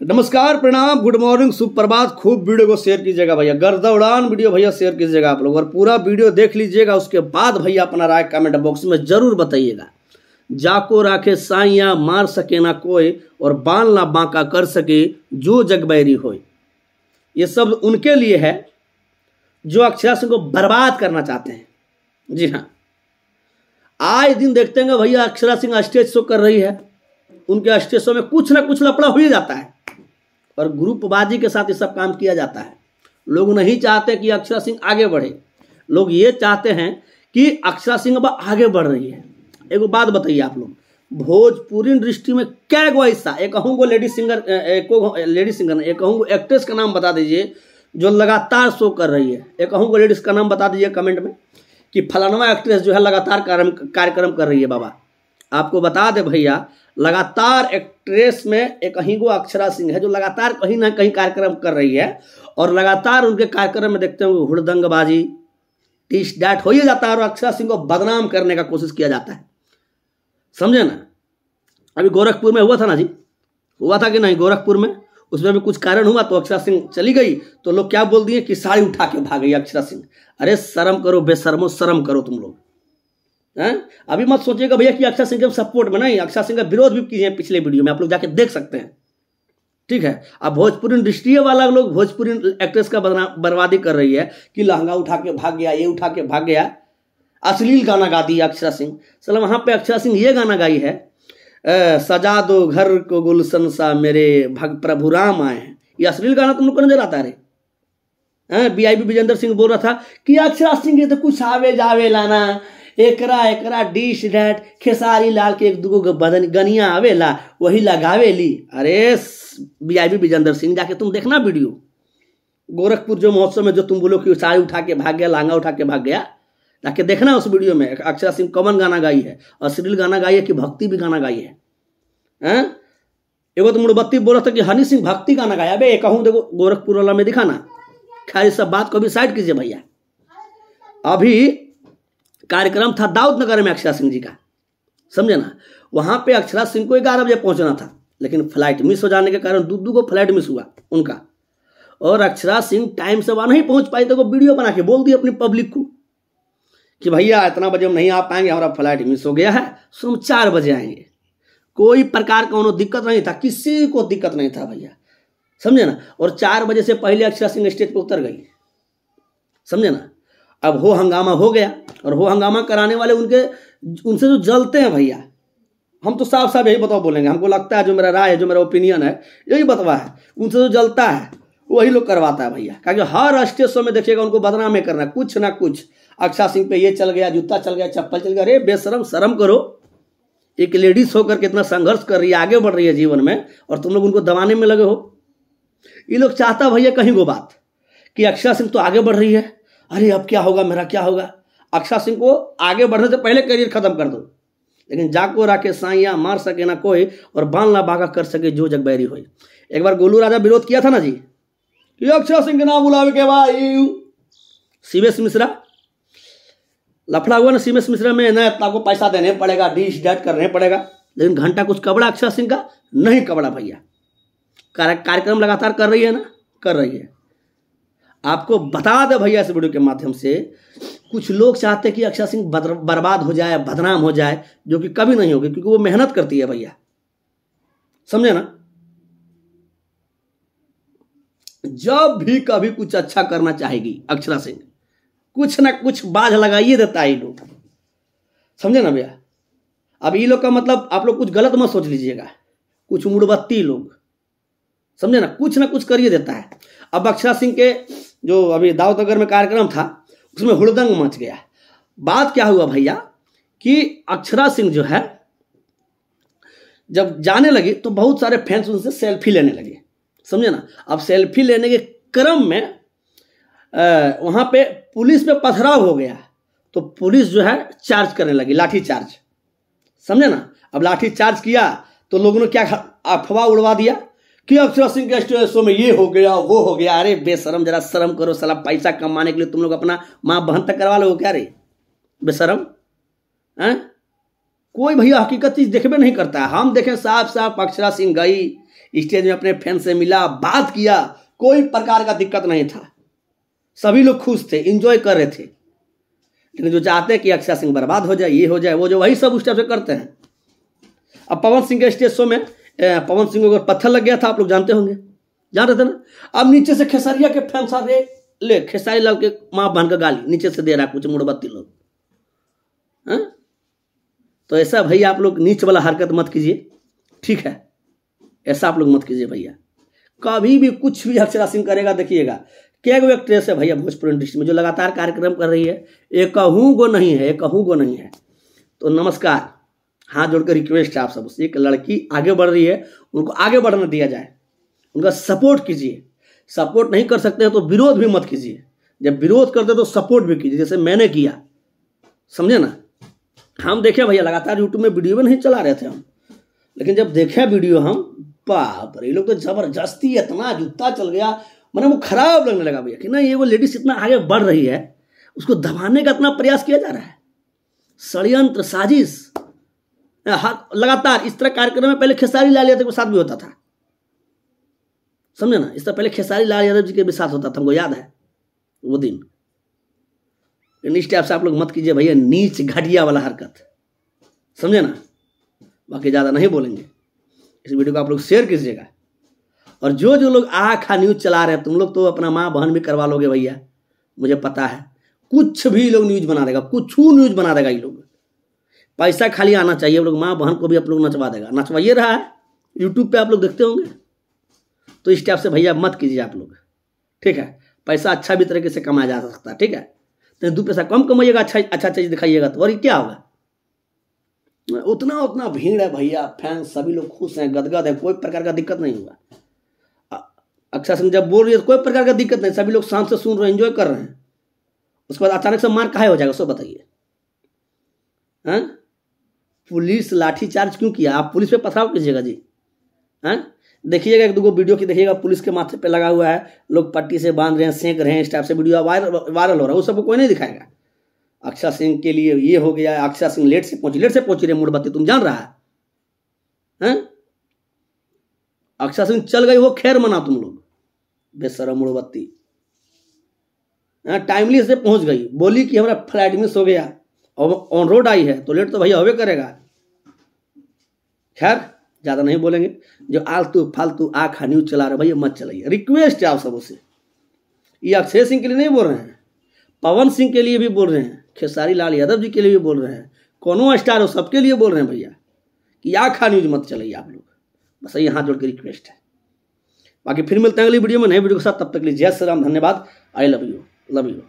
नमस्कार, प्रणाम good morning सुप्रभात, खूब वीडियो को शेयर कीजिएगा भैया। गर्दा उड़ान वीडियो भैया शेयर कीजिएगा आप लोग। और पूरा वीडियो देख लीजिएगा, उसके बाद भैया अपना राय कमेंट बॉक्स में ज़रूर बताइएगा। जाको राखे, साइया मार सके ना कोई और बाल ना बांका कर सके, जो जगबैरी हो ये सब उनके लिए है, जो अक्षरा सिंह को बर्बाद करना चाहते हैं। जी हाँ। आए दिन देखते हैं भैया अक्षरा सिंह स्टेज शो कर रही है। उनके स्टेज शो में कुछ ना कुछ लपड़ा हो ही जाता है। और ग्रुपबाजी के साथ ये सब काम किया जाता है। लोग नहीं चाहते कि अक्षरा सिंह आगे बढ़े। लोग ये चाहते हैं कि अक्षरा सिंह अब आगे बढ़ रही है। एगो बात बताइए आप लोग। भोजपुरी दृष्टि में क्या गो ऐसा? एक कहूँ को लेडी सिंगर एक लेडी सिंगर एक कहूँगो एक्ट्रेस का नाम बता दीजिए, जो लगातार शो कर रही है। एक कहूँ को लेडीज़ का नाम बता दीजिए कमेंट में कि फलानवा एक्ट्रेस जो है लगातार कार्यक्रम कर रही है बाबा। आपको बता दे भैया, लगातार एक्ट्रेस में एक को अक्षरा सिंह है जो लगातार कहीं ना कहीं कार्यक्रम कर रही है और लगातार उनके कार्यक्रम में देखते होंगे हुड़दंगबाजी, टीस डैट हो ही जाता है और अक्षरा सिंह को बदनाम करने का कोशिश किया जाता है। समझे ना? अभी गोरखपुर में हुआ था ना जी? हुआ था कि नहीं? गोरखपुर में? उसमें भी कुछ कारण हुआ तो अक्षरा सिंह चली गई तो लोग क्या बोल दिए कि साड़ी उठा के भाग गई अक्षरा सिंह। अरे शर्म करो, बेशर्मो शर्म करो तुम लोग। हैं? अभी मत सोचिएगा भैया कि अक्षर सिंह के सपोर्ट में नहीं अक्षर सिंह का विरोध भी किए हैं पिछले वीडियो में, आप लोग जाके देख सकते हैं। ठीक है? अब भोजपुरी इंडस्ट्री वाला लोग भोजपुरी एक्ट्रेस का बर्बादी कर रही है कि लहंगा उठा के भाग गया, ये उठा के भाग गया। अश्लील गाना गा दी अक्षरा सिंह। चलो वहाँ पे अक्षरा सिंह ये गाना गाई है सजा दो घर को गुलशन सा, मेरे भग प्रभु राम आए हैं। ये अश्लील गाना तुम लोग को नज़र आता है B I B Vijendra Singh बोल रहा था कि अक्षरा सिंह ये तो कुछ आवे जावे लाना एकरा एकरा डिश डैट खेसारी लाल के एक दूगो बदन गनिया आवेला, वही लगावेली। अरे B I B Vijendra Singh जाके तुम देखना वीडियो। गोरखपुर जो महोत्सव में जो तुम बोलो कि साड़ी उठा के भाग गया, लांगा उठा के भाग गया, जाके देखना उस वीडियो में। अक्षरा सिंह कॉमन गाना गाई है, अश्लील गाना गाई है कि भक्ति भी गाना गाई है? हैं? एगो तो मुड़बत्ती बोला था कि हनी सिंह भक्ति गाना गाया। अबे कहूँ देखो, गोरखपुर वाला में दिखाना खैर सब बात को भी साइड कीजिए भैया। अभी कार्यक्रम था दाऊद नगर में अक्षरा सिंह जी का। समझे ना? वहाँ पे अक्षरा सिंह को ग्यारह बजे पहुँचना था, लेकिन फ़्लाइट मिस हो जाने के कारण दू दू को फ़्लाइट मिस हुआ उनका। और अक्षरा सिंह टाइम से वहाँ नहीं पहुँच पाई तो वीडियो बना के बोल दी अपनी पब्लिक को कि भैया, इतना बजे हम नहीं आ पाएँगे, हमारा फ़्लाइट मिस हो गया है, सो हम चार बजे आएँगे। कोई प्रकार का उन्होंने दिक्कत नहीं था, किसी को दिक्कत नहीं था भैया। समझे ना? और चार बजे से पहले अक्षरा सिंह स्टेज पर उतर गई। समझे ना? अब हो हंगामा हो गया और हो हंगामा कराने वाले उनके, उनसे जो जलते हैं भैया, हम तो साफ़ साफ़ यही बताओ बोलेंगे। हमको लगता है जो मेरा राय है, जो मेरा ओपिनियन है, यही बतवा है। उनसे जो जलता है, वही लोग करवाता है भैया। क्योंकि हर स्टेज शो में देखिएगा, उनको बदनाम करना कुछ ना कुछ। अक्षा सिंह पे ये चल गया, जूता चल गया, चप्पल चल गया। अरे बेशरम, शर्म करो। एक लेडीज़ होकर कितना संघर्ष कर रही है, आगे बढ़ रही है जीवन में, और तुम लोग उनको दबाने में लगे हो। ये लोग चाहता भैया कहीं वो बात, कि अक्षरा सिंह तो आगे बढ़ रही है। अरे अब क्या होगा, मेरा क्या होगा? अक्षरा सिंह को आगे बढ़ने से पहले करियर खत्म कर दो। लेकिन जाको राके साइया मार सके ना कोई और बाल ना बागा कर सके जो जग बैरी हो एक बार गोलू राजा विरोध किया था ना जी? कि अक्षरा सिंह के नाम बुलावे के भाई। सीवेश मिश्रा? लफड़ा हुआ ना सीमेश मिश्रा में, ना इतना को पैसा देने पड़ेगा, डिश डैट करने पड़ेगा। लेकिन घंटा कुछ कबड़ा अक्षय सिंह का? नहीं कबड़ा भैया। कार्यक्रम लगातार कर रही है ना? कर रही है। आपको बता दे भैया इस वीडियो के माध्यम से, कुछ लोग चाहते कि अक्षर सिंह बर्बाद हो जाए, बदनाम हो जाए, जो कि कभी नहीं होगी, क्योंकि वो मेहनत करती है भैया। समझे ना? जब भी कभी कुछ अच्छा करना चाहेगी अक्षरा सिंह, कुछ ना कुछ बाज लगाइए देता है लोग। समझे ना भैया? अब ये लोग का मतलब आप लोग कुछ गलत मत सोच लीजिएगा। कुछ मुड़बत्ती लोग। समझे ना? कुछ ना कुछ करिए देता है। अब अक्षरा सिंह के जो अभी दाऊदनगर में कार्यक्रम था, उसमें हुड़दंग मच गया। बात क्या हुआ भैया? कि अक्षरा सिंह जो है, जब जाने लगी तो बहुत सारे फैंस उनसे सेल्फी लेने लगे। समझे ना? अब सेल्फी लेने के क्रम में वहाँ पे पुलिस पे पथराव हो गया। तो पुलिस जो है चार्ज करने लगी, लाठी चार्ज समझे ना? अब लाठी चार्ज किया तो लोगों ने क्या अफवाह उड़वा दिया? कि अक्षरा सिंह के स्टेज शो में ये हो गया, वो हो गया। अरे बेशरम, जरा शर्म करो सला, पैसा कमाने के लिए तुम लोग अपना माँ बहन तक करवा लो क्या रे? बेशरम, हैं? कोई भैया हकीकत चीज़ देखबे नहीं करता। है हम देखें साफ़ साफ़ अक्षरा सिंह गई, स्टेज में अपने फ़ैन से मिला, बात किया, कोई प्रकार का दिक्कत नहीं था। सभी लोग खुश थे इंजॉय कर रहे थे। लेकिन जो चाहते हैं कि अक्षय सिंह बर्बाद हो जाए, ये हो जाए, वो जो वही सब उस टाइप से करते हैं। अब पवन सिंह के स्टेज शो में पवन सिंह को पत्थर लग गया था, आप लोग जानते होंगे। जान रहे थे ना? अब नीचे से खेसरिया के फ़ैन सारे ले, खेसारी लाल के माँ बहन का गाली, नीचे से दे रहा कुछ मुड़बत्ती लोग। हाँ? तो ऐसा भैया आप लोग नीच वाला हरकत मत कीजिए। ठीक है? ऐसा आप लोग मत कीजिए भैया। कभी भी कुछ भी अक्षरा सिंह करेगा, देखिएगा। क्या वो एक्ट्रेस है भैया भोजपुर इंडस्ट्री में, जो लगातार कार्यक्रम कर रही है। एक कहूँ गो नहीं है एक कहूँ गो नहीं है। तो नमस्कार। हाथ जोड़कर रिक्वेस्ट है आप सबसे एक लड़की आगे बढ़ रही है, उनको आगे बढ़ने दिया जाए। उनका सपोर्ट कीजिए। सपोर्ट नहीं कर सकते तो विरोध भी मत कीजिए। जब विरोध करते तो सपोर्ट भी कीजिए, जैसे मैंने किया। समझे ना? हम देखे भैया, लगातार यूट्यूब में वीडियो भी नहीं चला रहे थे हम। लेकिन जब देखे वीडियो हम, बाप रे लोग तो ज़बरदस्ती इतना जूता चल गया। मैंने वो खराब लगने लगा भैया कि ना ये वो लेडीज़ इतना आगे बढ़ रही है, उसको दबाने का इतना प्रयास किया जा रहा है। षडयंत्र, साजिश। लगातार इस तरह कार्यक्रम में पहले खेसारी लाल यादव के साथ भी होता था। समझे ना? इस तरह पहले खेसारी लाल यादव जी के भी साथ होता था, हमको याद है वो दिन। इस टाइप से आप लोग मत कीजिए भैया, नीच घटिया वाला हरकत। समझे ना? बाकी ज़्यादा नहीं बोलेंगे। इस वीडियो को आप लोग शेयर कीजिएगा। और जो जो लोग आखा न्यूज़ चला रहे हैं, तुम लोग तो अपना माँ बहन भी करवा लोगे भैया, मुझे पता है। कुछ भी लोग न्यूज़ बना देगा, कुछ न्यूज़ बना देगा ये लोग। पैसा खाली आना चाहिए। लोग माँ बहन को भी आप लोग नचवा देगा। नचवाइए रहा है। यूट्यूब पे आप लोग देखते होंगे। तो इस टाइप से भैया मत कीजिए आप लोग। ठीक है? पैसा अच्छा भी तरीके से कमाया जा सकता है। ठीक है? तो दो पैसा कम कमाइएगा अच्छा अच्छा चीज़ दिखाइएगा तो। और क्या होगा? उतना उतना भीड़ है भैया। फ़ैन सभी लोग खुश हैं, गदगद है। कोई प्रकार का दिक्कत नहीं हुआ अक्षय सिंह जब बोल रही है तो कोई प्रकार का दिक्कत नहीं। सभी लोग शांत से सुन रहे हैं एंजॉय कर रहे हैं। उसके बाद अचानक से मार कहा हो जाएगा सो बताइए। हाँ? पुलिस लाठीचार्ज क्यों किया? आप पुलिस पे पथराव कीजिएगा जी। हाँ? देखिएगा, एक दो वीडियो की देखिएगा, पुलिस के माथे पे लगा हुआ है। लोग पट्टी से बाँध रहे हैं, सेंक रहे हैं, इस टाइप से वीडियो वायरल वायरल हो रहा है। वो सबको कोई नहीं दिखाएगा। अक्षय सिंह के लिए ये हो गया, अक्षय सिंह लेट से पहुँची, लेट से पहुँची रहे मुड़बत्ती तुम जान रहा है। अक्षय सिंह चल गई, वो खैर मना तुम लोग। बेसरा मुड़बत्ती टाइमली से पहुँच गई। बोली कि हमारा फ़्लाइट मिस हो गया। ऑन रोड आई है तो लेट तो भैया होवे करेगा। खैर, ज़्यादा नहीं बोलेंगे। जो आलतू फालतू आखा न्यूज़ चला रहे, भैया मत चलाइए। रिक्वेस्ट है आप सबों से ये अक्षय सिंह के लिए नहीं बोल रहे हैं। पवन सिंह के लिए भी बोल रहे हैं। खेसारी लाल यादव जी के लिए भी बोल रहे हैं। कोनो स्टार हो, सबके लिए बोल रहे हैं भैया। कि आखा न्यूज़ मत चलाइए आप लोग। बस ये हाथ जोड़ के रिक्वेस्ट है। बाकी फिर मिलते हैं अगली वीडियो में। नए वीडियो के साथ, तब तक लिए जय श्री राम, धन्यवाद। I love you love you